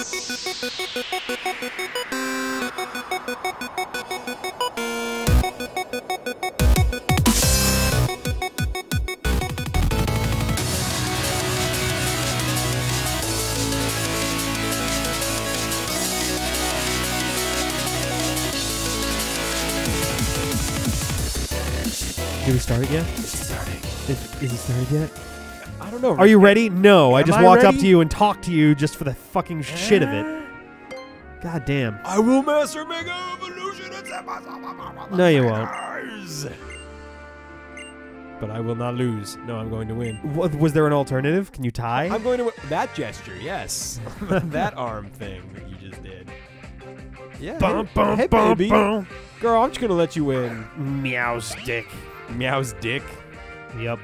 Did we start it yet? Starting. Is, is it started yet? I don't know. Are you ready? No, I Am just I walked up to you and talked to you just for the fucking eh? shit of it. God damn. I will master Mega Evolution and set myself up No, you won't. won't. But I will not lose. No, I'm going to win. Wa- Was there an alternative? Can you tie? I'm going to win. That gesture, yes. that arm thing that you just did. Yeah. Bum, hey, bum, hey, bum, baby. bum. Girl, I'm just going to let you win. Meows dick. Meow's dick. Yep.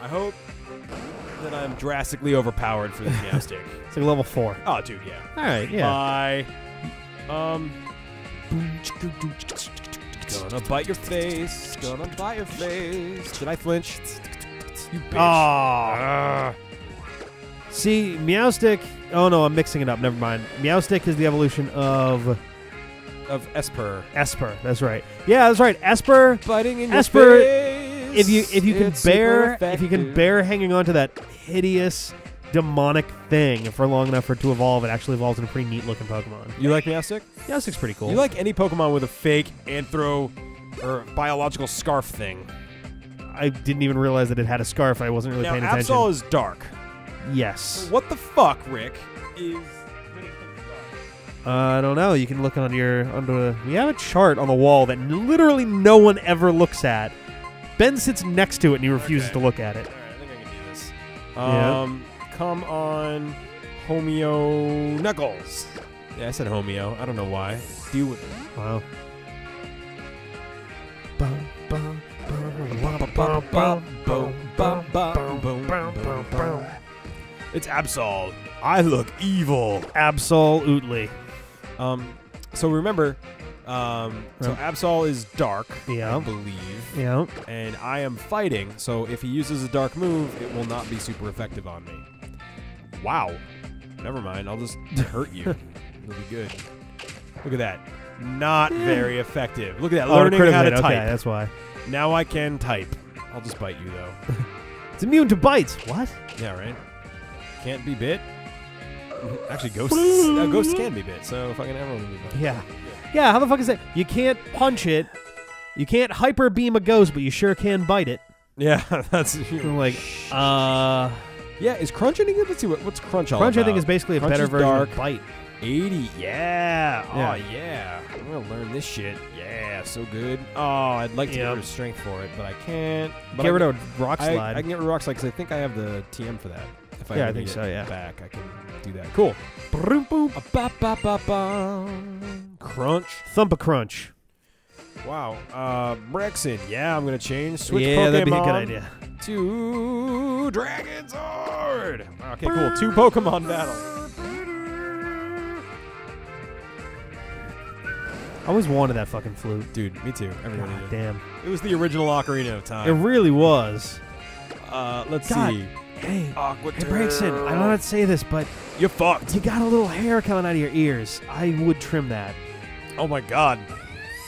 I hope that I'm drastically overpowered for meow stick. It's like level four. Oh, dude, yeah. All right, yeah. Bye. Um. Gonna bite your face. Gonna bite your face. Did I flinch? You bitch. Ah. See, Meowstic. Oh no, I'm mixing it up. Never mind. Meowstic is the evolution of Of Espurr. Espurr. That's right. Yeah, that's right. Espurr. Biting in Espurr, your face. If you if you can bear if you can bear hanging on to that hideous demonic thing for long enough for it to evolve, it actually evolves into a pretty neat looking Pokemon. You like Meowstic? Meowstic's pretty cool. You like any Pokemon with a fake anthro or biological scarf thing? I didn't even realize that it had a scarf. I wasn't really now, paying attention. Absol is dark. yes. What the fuck, Rick? Is Uh, I don't know. You can look on your under. We have a chart on the wall that literally no one ever looks at. Ben sits next to it and he refuses Okay. to look at it. All right, I think I can do this. Yeah. Um, come on, Homeo Knuckles. Yeah, I said Homeo. I don't know why. Deal with it. Wow. Bum, bum, It's Absol. I look evil. Absolutely. Um, so remember, um, so Absol is dark, Yeah. I believe, Yeah. and I am fighting. So if he uses a dark move, it will not be super effective on me. Wow. Never mind. I'll just hurt you. It'll be good. Look at that. Not very effective. Look at that. Oh, Learning how to hit. type. Okay, that's why. Now I can type. I'll just bite you though. It's immune to bites. What? yeah, right. Can't be bit. Actually, ghosts. uh, ghosts can be bit. So fucking everyone can be bit. Yeah. Yeah. How the fuck is that? You can't punch it. You can't hyper beam a ghost, but you sure can bite it. Yeah, that's I'm like, uh, yeah. Is crunch any good? Let's see what what's crunch all crunch. I think is basically a Crunch better version dark. of bite. 80. Yeah. Yeah. Oh yeah. I'm gonna learn this shit. Yeah, so good. Oh, I'd like to Yep. get rid of strength for it, but I can't. But Get I rid can- of rock I, slide. I can get rid of rock slide because I think I have the TM for that. If I Yeah, I think so, yeah. Back, I can do that. Cool. Broom, boom. A ba ba ba ba. Crunch. Thump a crunch. Wow. Uh, Braixen. Yeah, I'm gonna change. Switch yeah, Pokemon that'd be a good idea. to Dragon Sword. Okay, cool. Two Pokemon battle. I always wanted that fucking flute. Dude, me too. Everybody God did. damn. It was the original Ocarina of Time. It really was. Uh, let's God. see. Hey, Aqua hey, Braixen, I don't know how to say this, but you're fucked. you got a little hair coming out of your ears. I would trim that. Oh my god.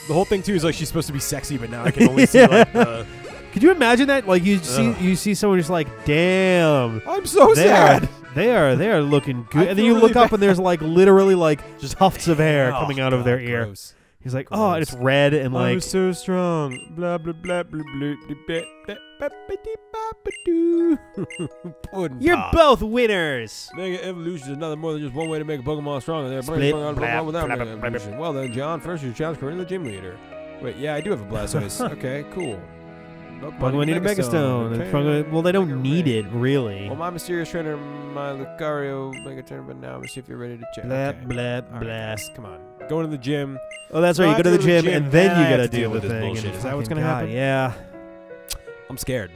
The whole thing too is like she's supposed to be sexy, but now I can only see like the. Could you imagine that? Like you see, Ugh. you see someone just like, damn, I'm so they sad. are, they are, they are looking good. And then you look really up and there's like literally like Just tufts of hair Oh, coming out of their God, ear. gross. He's like, oh, oh and it's red and I'm like, so strong. Blah blah blah blah blah blah blah Pudding you're pop. both winners. Mega evolution is nothing more than just one way to make a Pokemon stronger. There, Split, Pokemon without blab, Mega blab, evolution. Well then, John, first you challenge currently the gym leader. Wait, yeah, I do have a Blastoise. okay, cool. Pokemon need a Mega Stone. Okay. Well, they don't need Ring. it really. Well, my mysterious trainer, my Lucario Mega Trainer, but now let's see if you're ready to check. Blah okay. blah blah. guys, Come on. Go to the gym. Oh, that's right. I You go to the gym, go to and then I you gotta deal with the this thing. bullshit. Is that what's gonna happen? Yeah. I'm scared.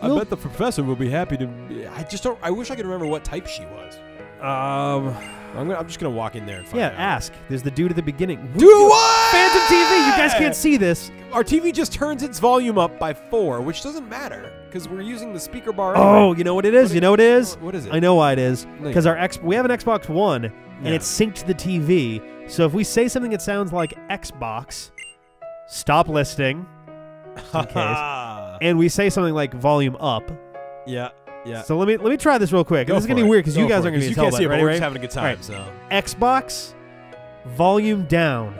I You'll- bet the professor will be happy to. I just don't. I wish I could remember what type she was. Um. I'm, gonna, I'm just gonna walk in there and find Yeah. out. Ask. There's the dude at the beginning. Do what? Phantom TV. You guys can't see this. Our TV just turns its volume up by four, which doesn't matter because we're using the speaker bar. Oh, anyway. you know what it is? What You know what it is? What is it? I know why it is. No, you Because our X, we have an Xbox One, and Yeah. it's synced to the TV. So if we say something that sounds like Xbox, stop listening, in case. And we say something like volume up. yeah, yeah. So let me let me try this real quick. Go this is gonna be weird because you guys aren't gonna it, be can't see it, but we're right? just having a good time. Right. So Xbox volume down.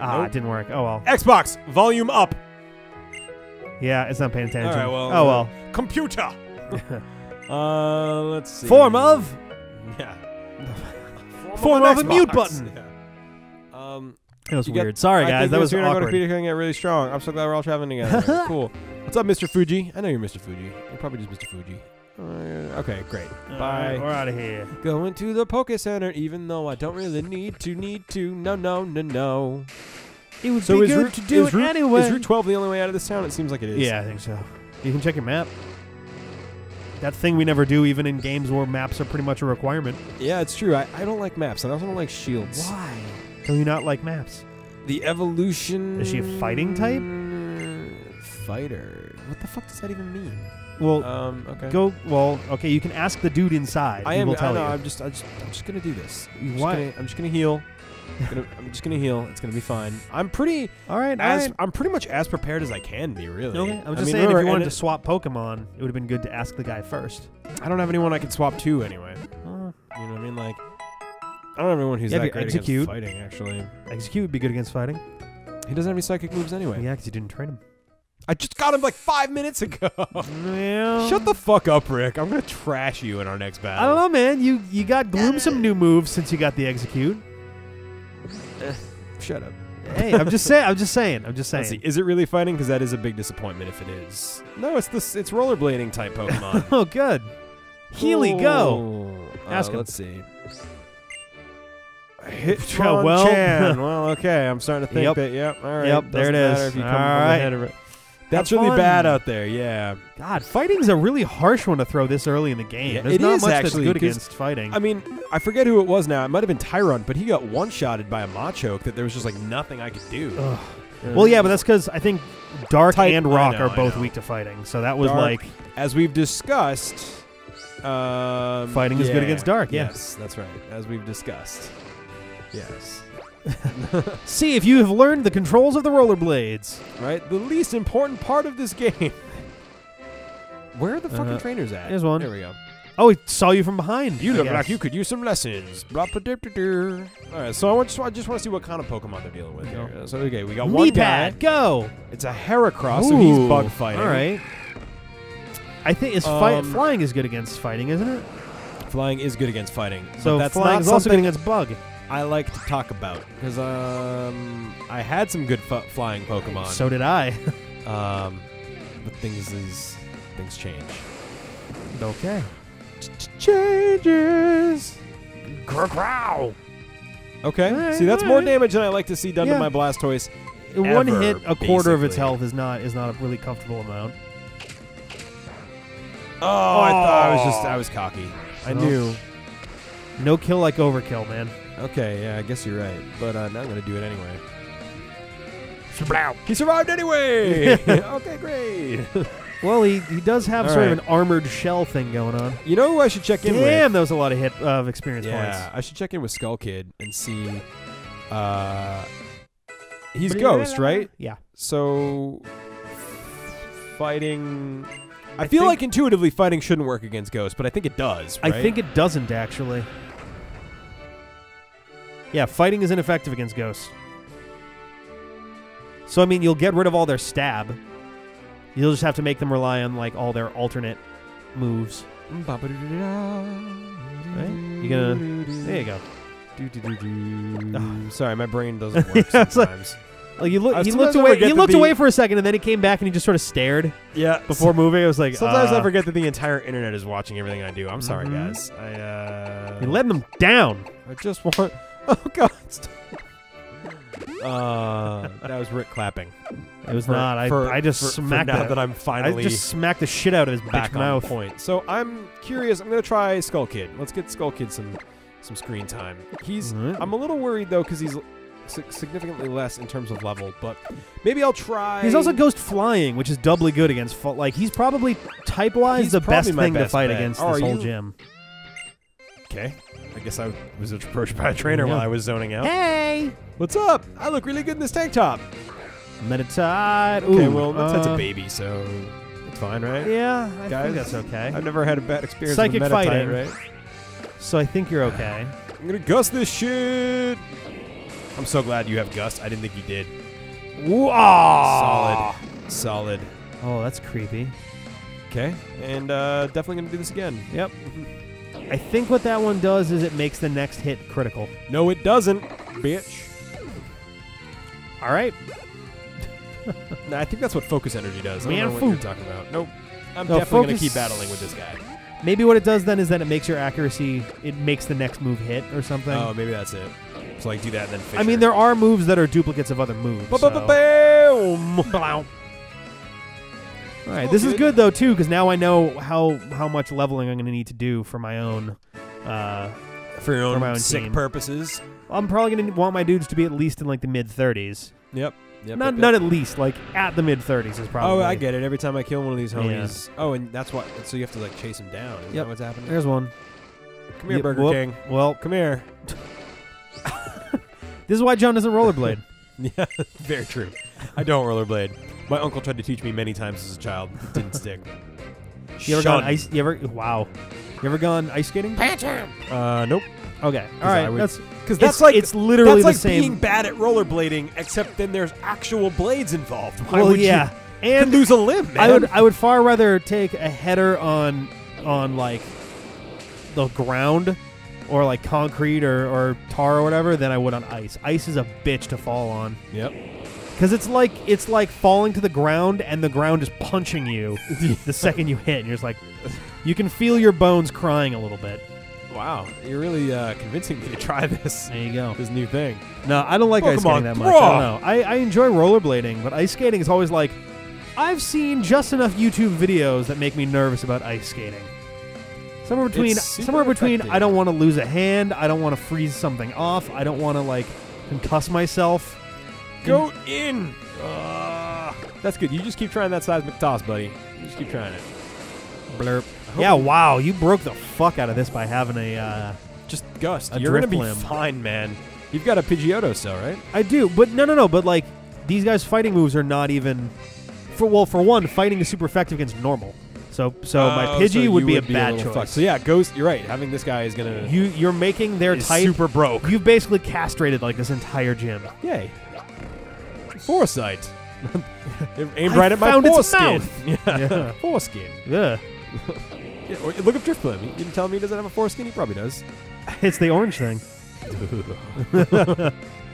Ah, Nope. it didn't work. Oh well. Xbox volume up. Yeah, it's not paying attention. All right, well, oh uh, well. Computer. uh, let's see. Form of Yeah. Form an of a mute button. Yeah. That was You got- weird. Sorry I guys, that was I'm going to awkward. be getting it really strong. I'm so glad we're all traveling together. cool. What's up, Mr. Fuji? I know you're Mr. Fuji. You're probably just Mr. Fuji. Uh, okay, great. All Bye. right, we're out of here. Going to the Poke Center, even though I don't really need to. Need to. No, no, no, no. It would So be good Route, to do it Route, anyway. Is Route 12 the only way out of this town? It seems like it is. yeah, I think so. You can check your map. That thing we never do, even in games where maps are pretty much a requirement. Yeah, it's true. I, I don't like maps, and I also don't like shields. Why? Do you not like maps? The evolution. Is she a fighting type? Fighter. What the fuck does that even mean? Well, Um. Okay. go. Well, okay. You can ask the dude inside. I he am. will tell I know. you. I'm just. I just. I'm just gonna do this. I'm just Why? Gonna, I'm just gonna heal. I'm, gonna, I'm just gonna heal. It's gonna be fine. I'm pretty all right. As right. I'm pretty much as prepared as I can be. Really. Okay. I'm I just mean, saying, remember, if you wanted to swap Pokemon, it would have been good to ask the guy first. I don't have anyone I can swap to anyway. Uh, You know what I mean? Like, I don't have anyone who's You have that great Exeggcute. against fighting. Actually, Exeggcute would be good against fighting. he doesn't have any psychic moves anyway. Yeah, because you didn't train him. I just got him like five minutes ago. Yeah. Shut the fuck up, Rick. I'm gonna trash you in our next battle. I don't know, man. You you got Gloom some new moves since you got the Exeggcute. Shut up. Hey, I'm just saying. I'm just saying. I'm just saying. Let's see. Is it really fighting? Because that is a big disappointment if it is. No, it's this. It's rollerblading type Pokemon. Oh, good. Healy, go. Ooh. Ask uh, him. Let's see. Hit Yeah, well- Chan. well, okay. I'm starting to think Yep. that. Yep. All right. Yep, there it is. matter If you come All the it. That's really bad out there. Yeah. God, fighting's a really harsh one to throw this early in the game. Yeah, There's it not is much actually, that's good against fighting. I mean, I forget who it was now. It might have been Tyrone, but he got one shotted by a Machoke that there was just like nothing I could do. Ugh. well, yeah, but that's because I think Dark Type- and Rock know, are both weak to fighting. So that was Dark like As we've discussed, um, Fighting is good against dark, yeah. Yes, that's right. As we've discussed. Yes. See if you have learned the controls of the rollerblades. Right? The least important part of this game. Where are the fucking Uh, trainers at? here's one. There we go. Oh, he saw you from behind. You I look guess. like you could use some lessons. Blah, blah, dip, dip, dip. All right, so I, want, I just want to see what kind of Pokemon they're dealing with here. Uh, So, okay, we got one guy. Knee-pad, go. It's a Heracross, so he's Ooh, bug fighting. All right. I think it's fi- Um, flying is good against fighting, isn't it? Flying is good against fighting. So but that's flying not is also good something against bug. I like to talk about because um, I had some good fu- flying Pokemon. So did I. um, but things is things change. okay. Changes. Crow. Okay. See, that's more damage than I like to see done Yeah. to my Blastoise. One Ever, hit, a quarter of its basically. health is not is not a really comfortable amount. Oh, I thought I was just I was cocky. I knew. No kill like overkill, man. Okay, yeah, I guess you're right. But uh, now I'm gonna do it anyway. He survived anyway. okay, great. Well, he, he does have All sort of right. an armored shell thing going on. You know who I should check in with? Damn, that was a lot of hit of experience Yeah, points. I should check in with Skull Kid and see. Uh, he's Ghost, right? Yeah. So fighting. I, I feel think- like intuitively fighting shouldn't work against Ghost, but I think it does. I right? think it doesn't actually. Yeah, fighting is ineffective against ghosts. So I mean, you'll get rid of all their stab. You'll just have to make them rely on like all their alternate moves. Right? You gonna- There you go. Sorry, my brain doesn't work Yeah, sometimes. Like you look, he looked away. He looked the- away for a second, and then he came back and he just sort of stared yeah, before moving. I was like, Sometimes uh, I forget that the entire internet is watching everything I do. I'm sorry, Mhm. guys. I uh, He let them down. I just want. Oh God. Uh, that was Rick clapping. It was For- not. I, for- I just for- for smacked now it. that I'm finally I just smacked the shit out of his back bitch on mouth. point. So I'm curious. I'm gonna try Skull Kid. Let's get Skull Kid some some screen time. He's. Alright. I'm a little worried though because he's si- significantly less in terms of level, but maybe I'll try. He's also ghost flying, which is doubly good against. Fu- like he's probably type wise He's the probably best my thing to best fight bet. against Oh, this whole you- gym. Okay. I guess I was approached by a trainer Yeah. while I was zoning out. Hey, What's up? I look really good in this tank top. Meditite. Okay, Ooh, well, that's, that's uh, a baby, so it's fine, right? Yeah, I Guys, think that's okay. I've never had a bad experience Psychic with Meditite, fighting. right? so I think you're okay. I'm gonna gust this shit. I'm so glad you have gust. I didn't think you did. Solid. Solid. Solid. Oh, that's creepy. Okay, and uh, definitely gonna do this again. Yep. I think what that one does is it makes the next hit critical. No, it doesn't, bitch. All right. Nah, I think that's what focus energy does. I don't Man, know what you're talking about. Nope. I'm No, definitely gonna keep battling with this guy. Maybe what it does then is that it makes your accuracy, it makes the next move hit or something. Oh, maybe that's it. So like do that and then. Fisher. I mean, there are moves that are duplicates of other moves. so- Ba-ba-ba-boom. All right, this is good. though too, because now I know how how much leveling I'm going to need to do for my own. Uh, For your For my own own sick team. purposes. I'm probably going to want my dudes to be at least in like the mid 30s. Yep. Yep. not yep, yep. not at least like at the mid 30s is probably. Oh, I get it. Every time I kill one of these Yeah. homies. Oh, and that's why. So you have to like chase him down. Is Yep. that what's happening? There's one. Come here, Burger whoop. King. Well, Come here. this is why John doesn't rollerblade. Yeah, very true. I don't rollerblade. My uncle tried to teach me many times as a child. It didn't stick. You ever gone ice? You ever? Wow. You ever gone ice skating? Uh, nope. Okay. All I right. would- that's Because it's that's like it's literally that's like the same. being bad at rollerblading, except then there's actual blades involved. Why well, would yeah. you? And could lose a limb, man. I would I would far rather take a header on on like the ground or like concrete or, or tar or whatever than I would on ice. Ice is a bitch to fall on Yep. Because it's like it's like falling to the ground and the ground is punching you the second you hit. And you're just like, you can feel your bones crying a little bit. Wow, you're really uh, convincing me to try this There you go. this new thing. No, I don't like ice skating that much. I don't know. I, I enjoy rollerblading, but ice skating is always like, I've seen just enough YouTube videos that make me nervous about ice skating. Somewhere between, somewhere between, effective. I don't want to lose a hand, I don't want to freeze something off, I don't want to like concuss myself. Go in. Ah, that's good. You just keep trying that seismic toss, buddy. You just keep trying it. Blurp. Yeah, wow, you broke the fuck out of this by having a. Uh, Just gust. A You're gonna drift be limb. fine, man. You've got a Pidgeotto cell, right? I do, but no, no, no. But like these guys' fighting moves are not even. For well, for one, fighting is super effective against normal. So, so my Oh, Pidgey so would be a little bad fuck. choice. So yeah, Ghost. You're right. Having this guy is gonna. You you're making their type super broke. You've basically castrated like this entire gym. Yay. Foresight. Aimed right at my found its foreskin. mouth. Yeah. Yeah. foreskin. Yeah, Yeah, or- look up Drifblim. You didn't tell me he doesn't have a foreskin? He probably does. it's the orange thing.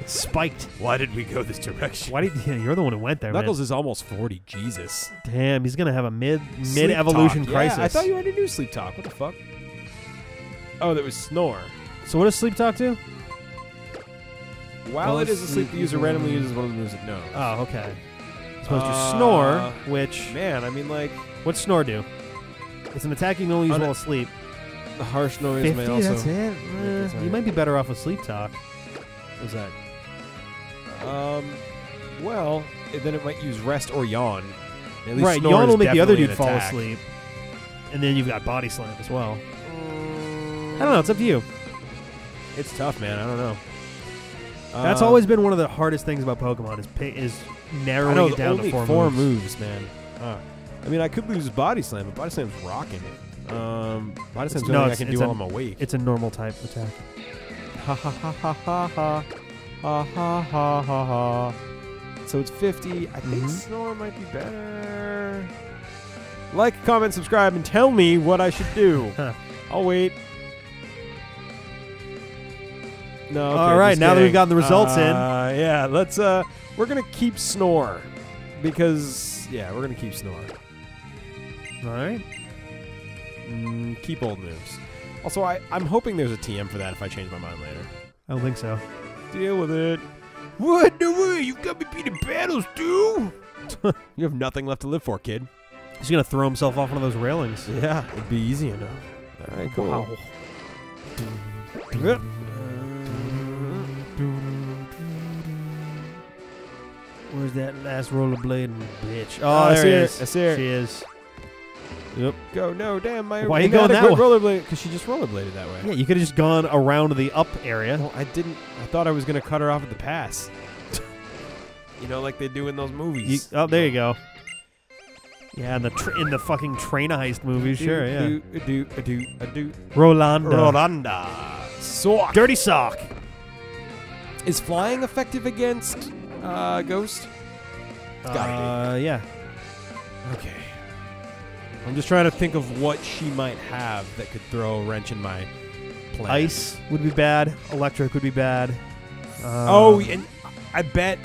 Spiked. Why did we go this direction? Why did yeah, you're the one who went there, Knuckles is almost 40. Jesus. man? Damn, he's gonna have a mid mid evolution talk. crisis. Yeah, I thought you already knew sleep talk. What the fuck? Oh, that was snore. so what does sleep talk to? While Well, it is asleep, the user randomly uses one of the moves it knows. Oh, okay. It's supposed Uh, to snore, which Man, I mean, like what's snore do? It's an attack you can only use while asleep. the harsh noise Fifty, may also. that's it. That's you might be better off with sleep talk. What's that? Um, well, then it might use rest or yawn. At least Right, yawn will make the other dude fall asleep, and then you've got body slam as well. Mm, I don't know. It's up to you. It's tough, man. I don't know. That's Um, always been one of the hardest things about Pokemon is pi- is narrowing know it down to four, moves. man. Uh, I mean, I could lose body slam, but body slam's rocking. Um, body slam's no, I can do a- while I'm awake. It's a normal type attack. Ha ha ha ha ha ha ha ha ha ha ha. So it's 50. I think Mhm. Snore might be better. Like, comment, subscribe, and tell me what I should do. Huh. I'll wait. No. Okay, All right, now that we've kidding. gotten the results in. Uh, yeah, let's. Uh, we're gonna keep Snore because yeah, we're gonna keep Snore. All right. Mm, keep old moves. Also, I, I'm hoping there's a TM for that if I change my mind later. I don't think so. Deal with it. What? No way! You got me beating battles, dude! you have nothing left to live for, kid. He's gonna throw himself off one of those railings. Yeah, it'd be easy enough. All right, cool. Wow. Where's that last rollerblade bitch? Oh, Oh, I there see it is. I see her. She is. Yep. Go. No, damn. My Why you going that way? rollerblade? Because she just rollerbladed that way. Yeah, you could have just gone around the up area. Well, I didn't. I thought I was gonna cut her off at the pass. you know, like they do in those You, movies. oh, there you go. Yeah, in the tr- in the fucking train heist movies, sure, yeah. Do, do, do, do. Rolanda. Rolanda. Sock. Dirty sock. Is flying effective against uh, Ghost? gotta Uh, yeah. Okay. I'm just trying to think of what she might have that could throw a wrench in my plan. Ice would be bad. Electric would be bad. Um, Oh, and I bet,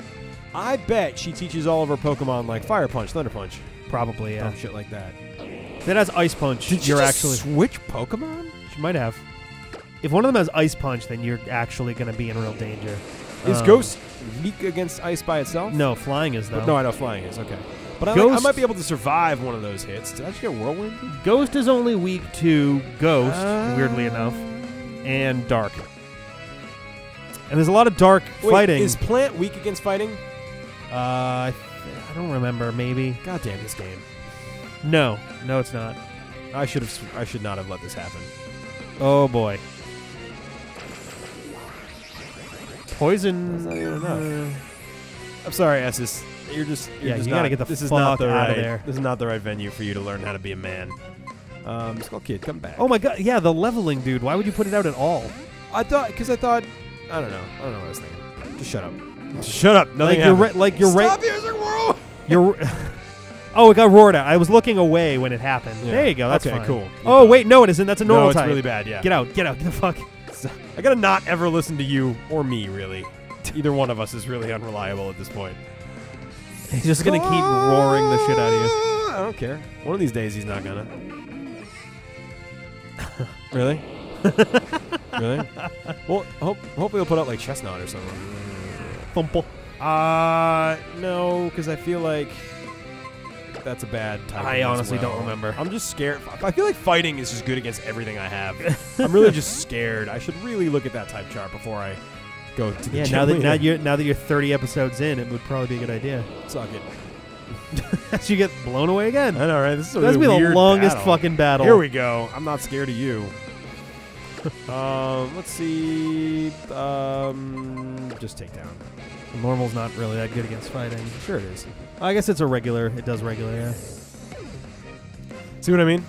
I bet she teaches all of her Pokemon like Fire Punch, Thunder Punch, probably yeah. dumb shit like that. If it has ice punch, Did you're you actually switch Pokemon? she might have. If one of them has ice punch, then you're actually going to be in real danger. Is Um, Ghost weak against ice by itself? No, flying is though. No, I know flying is okay. But I, like- I might be able to survive one of those hits. Did I just get Whirlwind? Ghost is only weak to Ghost, Uh, weirdly enough, and Dark. And there's a lot of Dark Wait, fighting. Is Plant weak against fighting? uh, I, I don't remember. Maybe. God damn this game. No, no, it's not. I should have. I should not have let this happen. Oh boy. Poison. That's not even enough. uh, I'm sorry, Essus. You're just. You're Yeah, just you gotta not- get the this is not the outta right, there. This is not the right venue for you to learn how to be a man. Um, Skull Kid, come back. oh my god, yeah, the leveling dude. Why would you put it out at all? I thought because I thought I don't know. I don't know what I was thinking. Just shut up. Just shut up. like Nothing you're happened. right. Like you're Stop right. using world. You're. oh, it got roared at. I was looking away when it happened. Yeah. There you go. That's okay, fine. cool. Oh wait, no, it isn't. That's a normal no, it's type. really bad. Yeah. Get out. Get out. Get the fuck. I gotta not ever listen to you or me. Really, either one of us is really unreliable at this point. He's just gonna keep roaring the shit out of you. I don't care. One of these days he's not gonna. really? really? Well, hope, hopefully he'll put out like Chestnut or something. Thumple. Uh, no, because I feel like that's a bad type. I as honestly well. don't remember. I'm just scared. I feel like fighting is just good against everything I have. I'm really just scared. I should really look at that type chart before I go to the Yeah, gym now that later. now you're now that you're 30 episodes in, it would probably be a good idea. suck it. As you get blown away again. I know, right? This is a That's really be the longest battle. fucking battle. Here we go. I'm not scared of you. um, let's see. Um, just take down. Normal's not really that good against fighting. Sure it is. I guess it's a regular. It does regular. Yeah. See what I mean?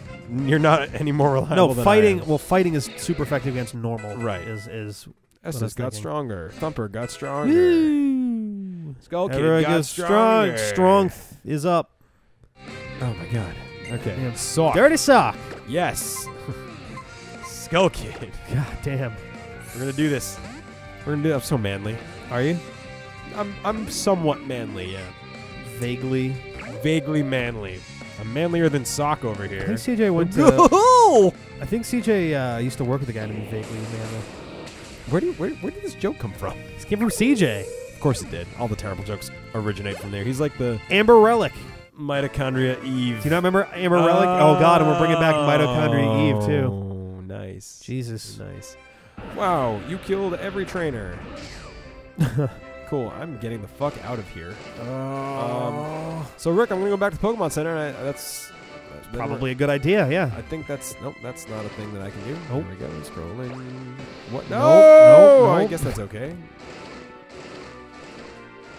You're not any more reliable. No, than I fighting. am. Well, fighting is super effective against normal. Right. Is is. What I was got thinking. stronger. Thumper got stronger. Woo! Skull Kid Everyone got gets stronger. strong. Strong th- is up. Oh my god. Okay. Damn. Sock. Dirty sock. Yes. Skull Kid. God damn. We're gonna do this. We're gonna do. I'm so manly. Are you I'm I'm somewhat manly. Yeah. vaguely? Vaguely manly. I'm manlier than Sock over here. I think CJ went to. I think CJ uh, used to work with a guy named Vaguely Manly. Where, do you, where, where did this joke come from? This came from CJ. Of course it did. All the terrible jokes originate from there. He's like the Amber Relic. mitochondria Eve. Do you not remember Amber Relic? Oh God, and we're bringing back Mitochondria Eve too. Oh, nice. Jesus. Nice. Wow, you killed every trainer. cool. I'm getting the fuck out of here. Um, so Rick, I'm gonna go back to the Pokemon Center. And I, that's, Probably a good idea. Yeah. I think that's nope. That's not a thing that I can do. Nope. There we go. Scrolling. What? No. Nope, nope, I guess that's okay.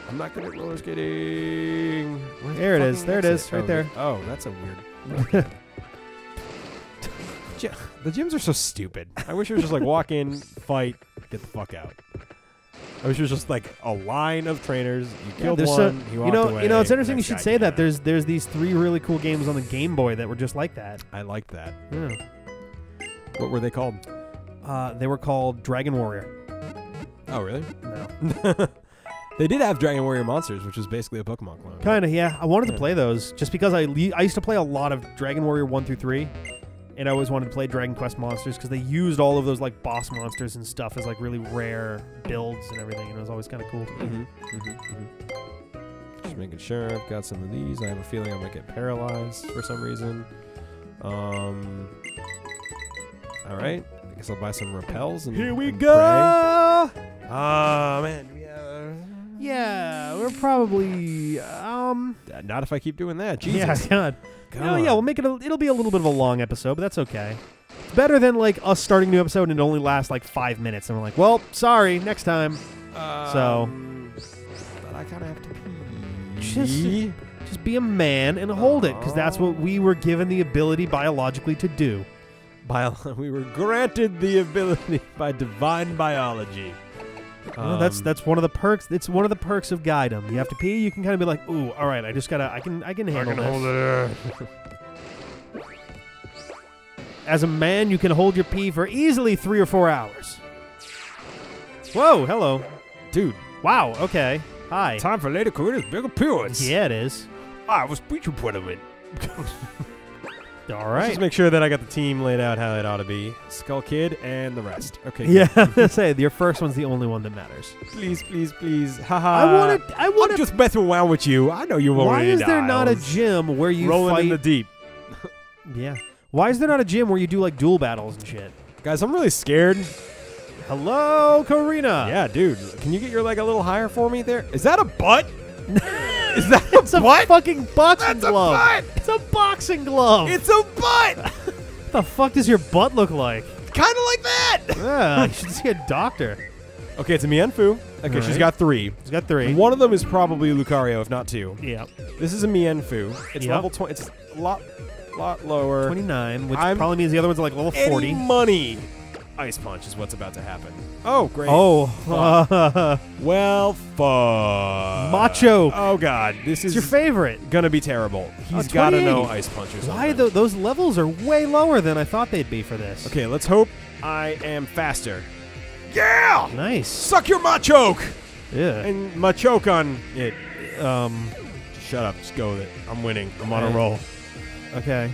I'm not good at roller skating. Where's the There it is, there it is, right Oh, there. Oh, that's a weird. The gyms are so stupid. I wish it was just like walk in, fight, get the fuck out. I wish it was just like a line of trainers. You killed there's one. so- he you know, away, you know, it's interesting you should say that. out. There's there's these three really cool games on the Game Boy that were just like that. I like that. Yeah. What were they called? Uh, they were called Dragon Warrior. Oh, really? No. they did have Dragon Warrior Monsters, which was basically a Pokemon clone. Kind of, yeah. I wanted to play those just because I I used to play a lot of Dragon Warrior one through three, and I always wanted to play Dragon Quest monsters because they used all of those like boss monsters and stuff as like really rare builds and everything, and it was always kind of cool. Mm-hmm. Mm-hmm. Just making sure I've got some of these. I have a feeling I might get paralyzed for some reason. Um. All right. I guess I'll buy some repels and Here we and go. Ah man. do Yeah, we're probably um. Uh, Not if I keep doing that. Jesus. Yeah, God. Oh, yeah, we'll make it. A, it'll be a little bit of a long episode, but that's okay. It's better than like us starting a new episode and it only lasts like five minutes, and we're like, well, sorry, next time. So- Um, but I kind of have to pee. Just- Just be a man and hold it, because that's what we were given the ability biologically to do. Bio- we were granted the ability by divine biology. Well, that's Um, that's one of the perks. It's one of the perks of Guidem. You have to pee. You can kind of be like, ooh, all right, I just gotta, I can, I can handle this. As a man, you can hold your pee for easily three or four hours. Whoa, hello. dude. Wow, okay. Hi. Time for Lady Korrina's big appearance. Yeah, it is. I was speech impediment. All Let's. Just make sure that I got the team laid out how it ought to be. Skull Kid and the rest. Okay. Yeah, say your first one's the only one that matters. Please, please, please. Haha. I want to. I I'm want to. just messing around with you. I know you Why is there not a gym where you rolling fight? in the deep? yeah. Why is there not a gym where you do like duel battles and shit? Guys, I'm really scared. Hello, Korrina. Yeah, dude. Can you get your leg a little higher for me there? Is that a butt? is that a It's a butt? fucking boxing That's a glove. butt. It's a boxing glove. It's a butt. what the fuck does your butt look like? kind of like that. Yeah, you should see a doctor. Okay, it's a Mienfoo. Okay, she's got three. She's got three. One of them is probably Lucario, if not two. Yeah. This is a Mienfoo. It's Yep. level 20. It's a lot, lot lower. 29, which I'm- probably means the other one's like level Any 40. money. Ice Punch is what's about to happen. Oh, great. Oh, Fuck. Well, fuck. Macho. Oh, God. This it's is your favorite. gonna be terrible. He's got to know Ice Punch or something. Why tho- those levels are way lower than I thought they'd be for this. Okay, let's hope I am faster. Yeah! Nice. Suck your Machoke! Yeah. And Machoke on it. Um, shut up. Just go with it. I'm winning. I'm on a Alright. roll. Okay.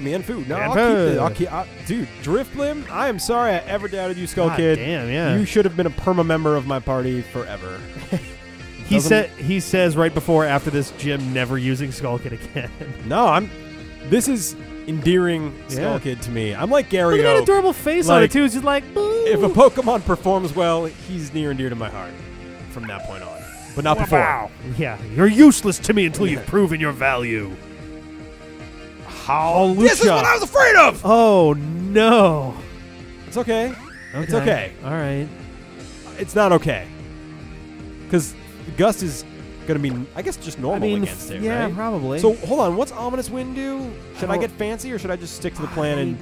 Man, food. No, Man I'll keep food. it. I'll keep. I, dude, Drifblim. I am sorry I ever doubted you, Skull God Kid. damn, yeah. You should have been a perma member of my party forever. he said he says right before after this gym never using Skull Kid again. No, I'm. This is endearing Skull Yeah. Kid to me. I'm like Gary Look at that adorable face on it too. It's just like boo. If a Pokemon performs well, he's near and dear to my heart from that point on. But not before. Wow. Yeah, you're useless to me until you've proven your value. How? Lucha. This is what I was afraid of. Oh no. It's okay. It's okay. All right. It's not okay. Because Gust is gonna be, I guess, just I normal mean, against it, yeah, right? probably. So hold on, what's ominous wind do? Should I don't- get fancy or should I just stick to the plan and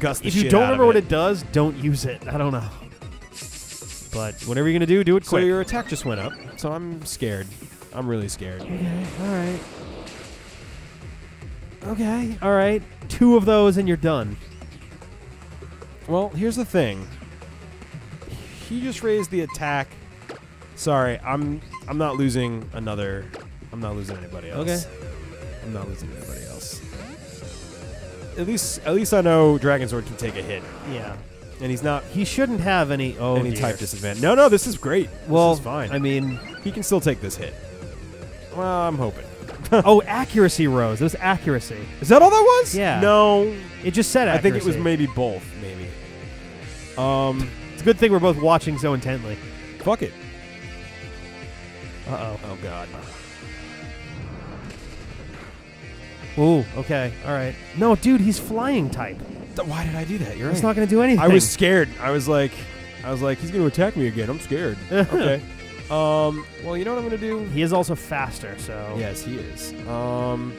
gust the if you don't remember what it? it does, don't use it. I don't know. But whatever you're gonna do, do it So quick. your attack just went up, so I'm scared. I'm really scared. Okay. All right. Okay. All right. Two of those and you're done. Well, here's the thing. He just raised the attack. Sorry, I'm I'm not losing another. I'm not losing anybody else. Okay. I'm not losing anybody else. At least at least I know Dragon Sword can take a hit, Yeah. and he's not He shouldn't have any. Oh, any dear. type disadvantage. No, no, this is great. Well, this is fine. I mean, he can still take this hit. Well, I'm hoping. oh, accuracy rose. It was accuracy. Is that all that was? Yeah. No, It just said I think it was maybe both. Maybe. Um, It's a good thing we're both watching so intently. fuck it. Uh oh. Oh God. Ooh. Okay. All right. No, dude, he's flying type. Th- Why did I do that? You're It's right. not gonna do anything. I was scared. I was like, I was like, he's gonna attack me again. I'm scared. okay. Um. Well, you know what I'm gonna do? He is also faster, so. Yes, he is. Um.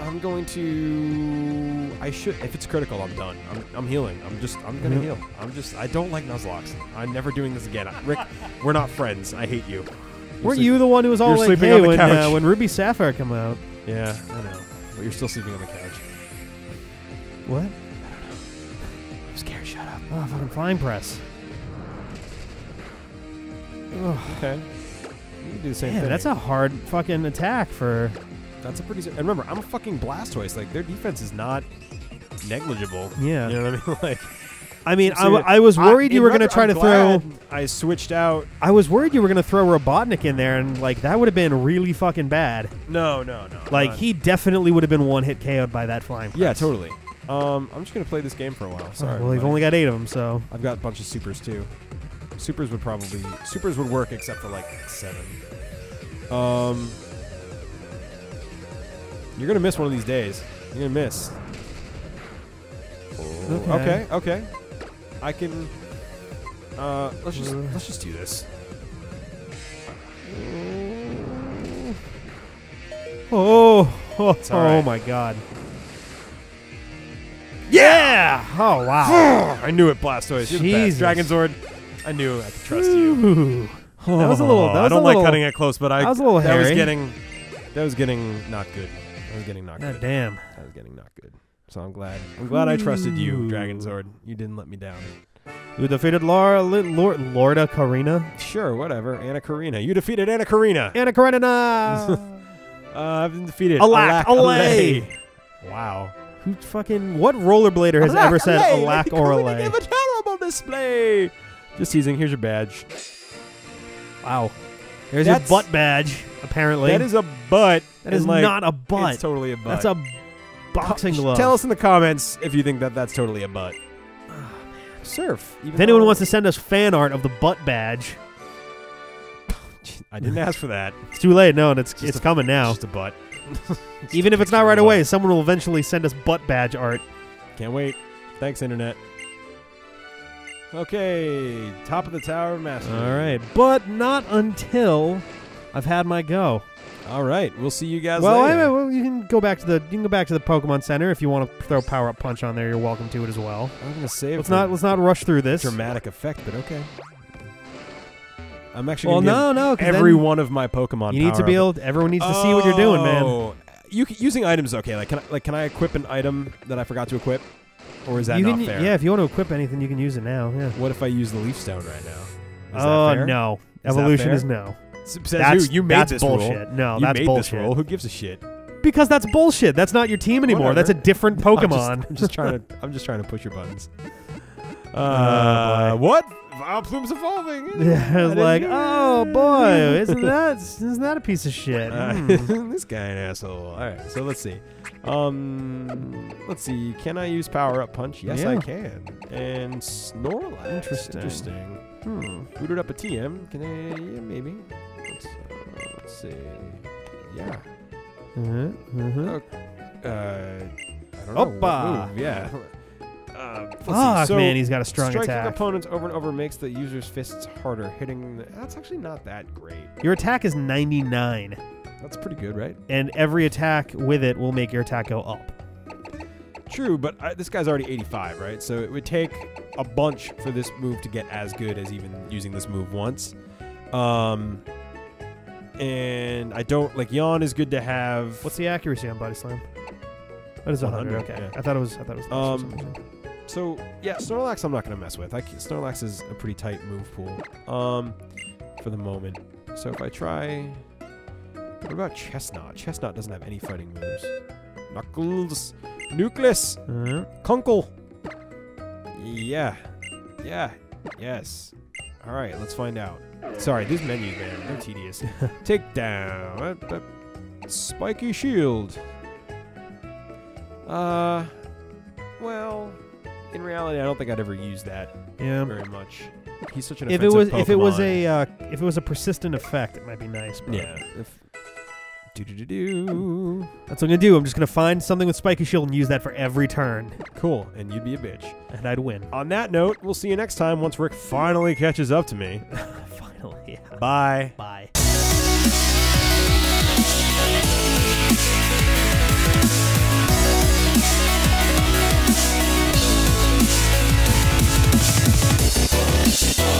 I'm going to. I should. If it's critical, I'm done. I'm, I'm healing. I'm just. I'm gonna Mhm. heal. I'm just. I don't like Nuzlocke. I'm never doing this again. Rick, we're not friends. I hate you. Weren't you the one who was all like, sleeping "Hey, on the when couch." uh, when Ruby Sapphire come out"? Yeah, I know. But you're still sleeping on the couch. What? I don't know. I'm scared. Shut up. Oh, fucking flying press. Ugh. Okay. You can do the same Man, thing. that's a hard fucking attack for. That's a pretty. And remember, I'm a fucking Blastoise. Like their defense is not negligible. Yeah. You know what I mean? Like I mean, I, was worried I- you were gonna try I'm to throw. I switched out. I was worried you were gonna throw Robotnik in there, and like that would have been really fucking bad. No, no, no. Like not- he definitely would have been one hit KO'd by that flying. Yeah, totally. Um, I'm just gonna play this game for a while. Oh, Sorry. well, you've only got eight of them, so I've got a bunch of supers too. Supers would probably supers would work except for like seven. Um, you're gonna miss one of these days. You're gonna miss. Okay. Okay, okay. I can. Uh, let's just Uh. let's just do this. Oh, oh, all oh right. my god. Yeah! Oh wow. I knew it, Blastoise. You're the best. Jesus. I knew I could trust you. Ooh. That was a little- that I don't a like little- cutting it close, but I that was a little that was getting that was getting not good. That was getting not God good. damn. That was getting not good. So I'm glad. I'm glad I trusted you, Ooh. Dragon Zord. You didn't let me down. You defeated Laura, Li- Lord, Lorda Karina. Sure, whatever. Anna Karina. You defeated Anna Karina. Anna Karina. Uh, I've been defeated. Alack, Alay. Wow. Who fucking what rollerblader has ever said alack or alay? gave a terrible display. Just teasing. Here's your badge. Wow. There's That's- your butt badge. Apparently, That is a butt. that is like, not a butt. It's totally a butt. That's a boxing glove. Tell us in the comments if you think that that's totally a butt. Surf. If anyone wants to send us fan art of the butt badge, I didn't ask for that. it's too late. No, and it's Just it's a- coming now. Just a butt. Even if it's not right away, someone will eventually send us butt badge art. Can't wait. Thanks, internet. Okay, top of the tower, master. All right, but not until I've had my go. All right, we'll see you guys Well, later. I, well, you can go back to the you can go back to the Pokemon Center if you want to throw Power Up Punch on there. You're welcome to it as well. I'm gonna save Let's not let's not rush through this. dramatic effect, but okay. I'm actually Well, gonna no, no, every one of my Pokemon. you need to be able. Everyone needs to see what you're doing, man. Oh, You using items okay? Like can I like can I equip an item that I forgot to equip, or is that you not can, fair? yeah. If you want to equip anything, you can use it now. Yeah. What if I use the Leaf Stone right now? Is oh fair? no, Is evolution is no. S- That's who? You made that's this bullshit. rule. No, you that's made bullshit. this rule. Who gives a shit? Because that's bullshit. That's not your team anymore. Whatever. That's a different I'm just- Pokemon. I'm just, trying to. I'm just trying to push your buttons. Uh, Oh, what? Vileplume's evolving. Yeah, I it's like, oh boy, isn't that isn't that a piece of shit? Uh, this guy an asshole. All right, so let's see. Um, let's see. Can I use power up punch? Yes, I can. And Snorlax. Interesting. Interesting. Hmm. Booted up a TM. Can I? Yeah, maybe. Let's, uh, let's see. Yeah. Uh-huh, uh-huh. Uh, I don't know. Oppa. Yeah. Uh. Fuck, So, man, he's got a strong striking attack. opponents over and over makes the user's fists harder. Hitting the, that's actually not that great. Your attack is 99, That's pretty good, right? and every attack with it will make your attack go up. True, but I, this guy's already 85, right? So it would take a bunch for this move to get as good as even using this move once. Um, and I don't like yawn is good to have. What's the accuracy on Body Slam? That is 100. 100, Okay, yeah. I thought it was. I thought it was. less for Um, some reason. So yeah, Snorlax I'm not gonna mess with. I Snorlax is a pretty tight move pool. Um, for the moment. So if I try, what about Chestnut? Chestnut doesn't have any fighting moves. Knuckles, Nucleus, Uh-huh. Kunkel. Yeah, yeah, yes. All right, let's find out. Sorry, these menus, man, they're tedious. Take down, uh, uh, spiky shield. Uh, well, in reality, I don't think I'd ever use that Yeah. very much. He's such an If it offensive was if it was Pokemon. a uh, if it was a persistent effect, it might be nice. But yeah. If, do do do do. That's what I'm gonna do. I'm just gonna find something with Spiky Shield and use that for every turn, Cool, and you'd be a bitch. and I'd win. On that note, we'll see you next time once Rick finally catches up to me. Finally, yeah. Bye. Bye. you